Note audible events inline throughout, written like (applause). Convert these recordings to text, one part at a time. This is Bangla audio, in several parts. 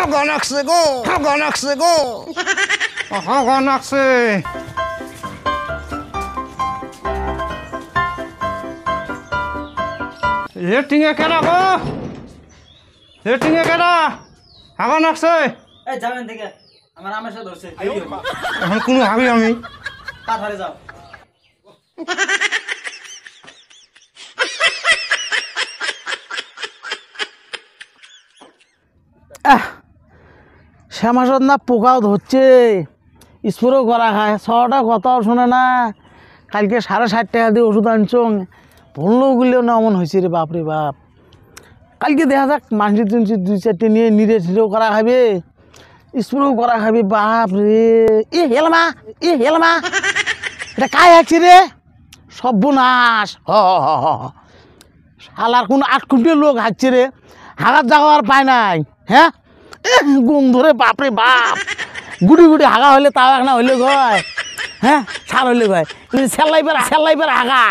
হাগা নাকছে গো হাগা নাকছে গো হাগা নাকছে লেটিংয়ে কেনা গো লেটিংয়ে কেনা হাগা নাকছে এই যাবেন থেকে আমার আমার সাথে ধরছে। এখন কোনো ভাবি আমি। পাথারে যাও। (laughs) শ্যামাসদ না পোকাও ধরছে। স্প্রেও করা খায়। ছটা কথাও শোনে না, কালকে সাড়ে ষাট টাকা দিয়ে ওষুধ আনছং। বললেও না অমন হয়েছে রে বাপ রে বাপ। কালকে দেখা যাক মানসি তুলসি দুই চারটে নিয়ে নিরে ছিঁড়েও করা খাবে। স্প্রেও করা খাবে, বাপ রে। এ হেলমা এ হেলমা। এটা কায় আছে রে? সর্বনাশ। হ হ হ হ হ। শালার কোন আট কুইন্টাল লোক হাঁকছে রে। হাগার আর পায় নাই। হ্যাঁ? এহ, গন্ধরে বাপরে বাপ। গুটি গুটি হাগা হইলে তাও এক না হইলে গয় হ্যাঁ? ছাল হইলে গয় সেলাই পেরা সেলাই পেরা হাগা।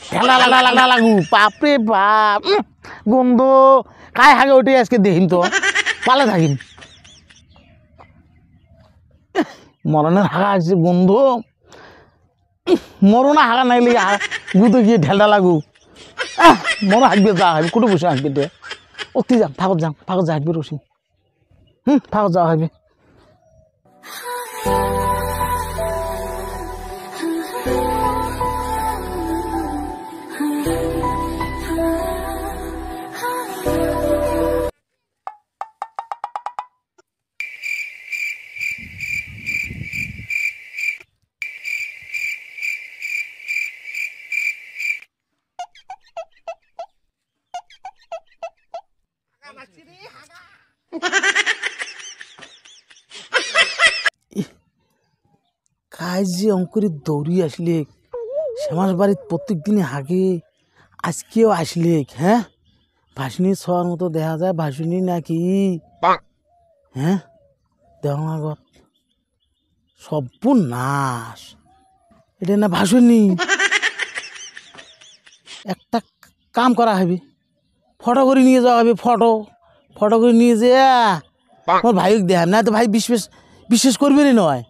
ঠেলা লাগা লাগা লাগু বাপরে বাপ। গন্ধ কায় হাগে ওঠে আজকে দেখিম তো? পালে থাকিম। মরণের হাগা আসছে গন্ধ মরণা হাগা নাইলে গুতো গিয়ে ঢেলটা লাগু। মনে হাঁকবে যা হাঁকবে কুটু বসে হাঁকবে দে। অতি যাম থাকত যাম থাকত যা হাঁকবে রসি হুম থাকত যাওয়া হাঁকবে কাজ যে অঙ্কুরি দৌড়ি আসলে শ্যামার বাড়ির প্রত্যেক দিনে হাগে আজকেও আসলে হ্যাঁ? ভাসুনি ছোঁয়ার মতো দেখা যায় ভাসুনি নাকি? হ্যাঁ? দেহ আগত সর্বনাশ। এটা না ভাসুনি? একটা কাম করা হবে ফটো করে নিয়ে যাওয়া হবে ফটো। ফটো করে নিয়ে যে আমার ভাইকে দেখাম না তো ভাই বিশ্বাস বিশ্বাস করবে না নয়?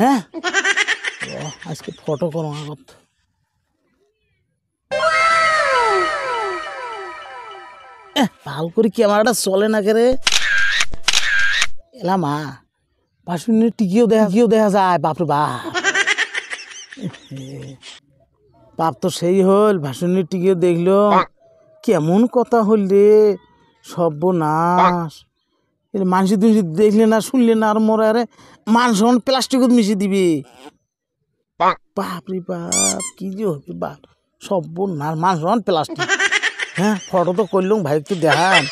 হ্যাঁ? (laughs) আজকে ফটো করো আগত ভালো করে ক্যামেরাটা চলে না কে রে? এলা মা বাসুনি টিকিও দেখা কিও দেখা যায় বাপরে বাপ। (laughs) বাপ তো সেই হল ভাসুনি টিকিও দেখল। কেমন কথা হল রে সর্বনাশ। মানুষ তুমি দেখলে না শুনলে না আর মরে আরে মানুষ প্লাস্টিক মিশিয়ে দিবে। বাপ রে বাপ কি যে হবে বাপ। সব না মানুষ প্লাস্টিক। হ্যাঁ ফটো তো করলাম ভাই একটু দেখান।